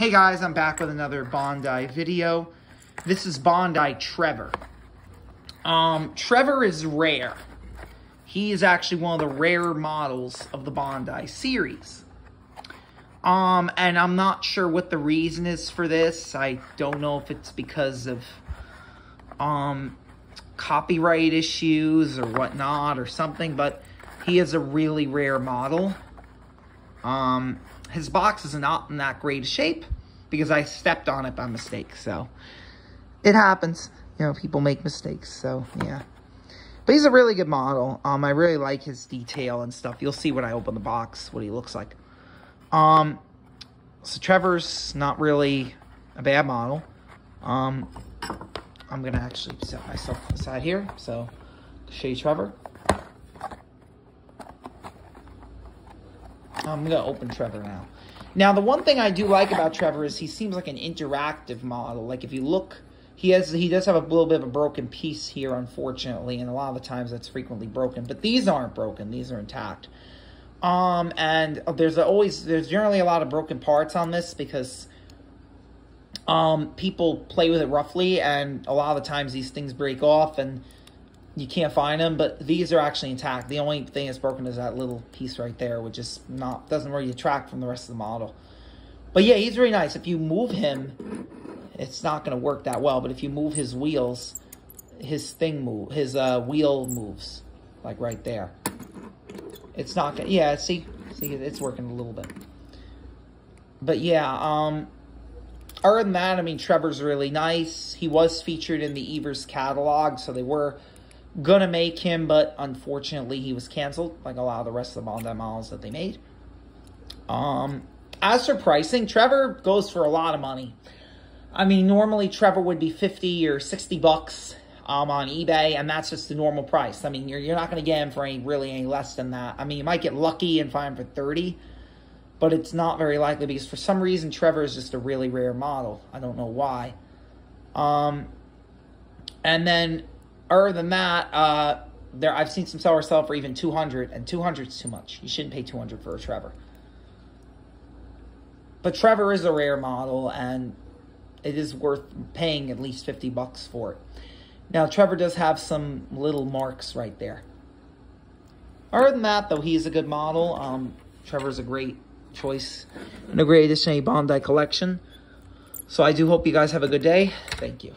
Hey guys, I'm back with another Bandai video. This is Bandai Trevor. Um, Trevor is rare. He is actually one of the rare models of the Bandai series. Um, and I'm not sure what the reason is for this. I don't know if it's because of, um, copyright issues or whatnot or something, but he is a really rare model. Um, his box is not in that great shape because I stepped on it by mistake. So it happens. You know, people make mistakes. So yeah. But he's a really good model. Um, I really like his detail and stuff. You'll see when I open the box what he looks like. Um, so Trevor's not really a bad model. Um, I'm gonna actually set myself aside here. So show you Trevor. I'm gonna open Trevor now. Now, the one thing I do like about Trevor is he seems like an interactive model. Like if you look, he has he does have a little bit of a broken piece here, unfortunately, and a lot of the times that's frequently broken. But these aren't broken; these are intact. Um, and there's always there's generally a lot of broken parts on this because um people play with it roughly, and a lot of the times these things break off and you can't find them, but these are actually intact. The only thing that's broken is that little piece right there, which is not doesn't really attract from the rest of the model. But yeah, he's really nice. If you move him, it's not going to work that well. But if you move his wheels, his thing move, his uh, wheel moves, like right there. It's not gonna. Yeah, see, see, it's working a little bit. But yeah, um, other than that, I mean, Trevor's really nice. He was featured in the Evers catalog, so they were gonna make him, but unfortunately he was canceled, like a lot of the rest of the Bandai models that they made. Um, as for pricing, Trevor goes for a lot of money. I mean, normally Trevor would be 50 or 60 bucks um, on eBay, and that's just the normal price. I mean, you're, you're not going to get him for any really any less than that. I mean, you might get lucky and find him for 30, but it's not very likely because for some reason Trevor is just a really rare model. I don't know why. Um, and then other than that, uh, there I've seen some sellers sell for even 200, and 200 is too much. You shouldn't pay 200 for a Trevor. But Trevor is a rare model, and it is worth paying at least 50 bucks for it. Now, Trevor does have some little marks right there. Other than that, though, he is a good model. Um, Trevor's a great choice and a great addition to a Bandai collection. So I do hope you guys have a good day. Thank you.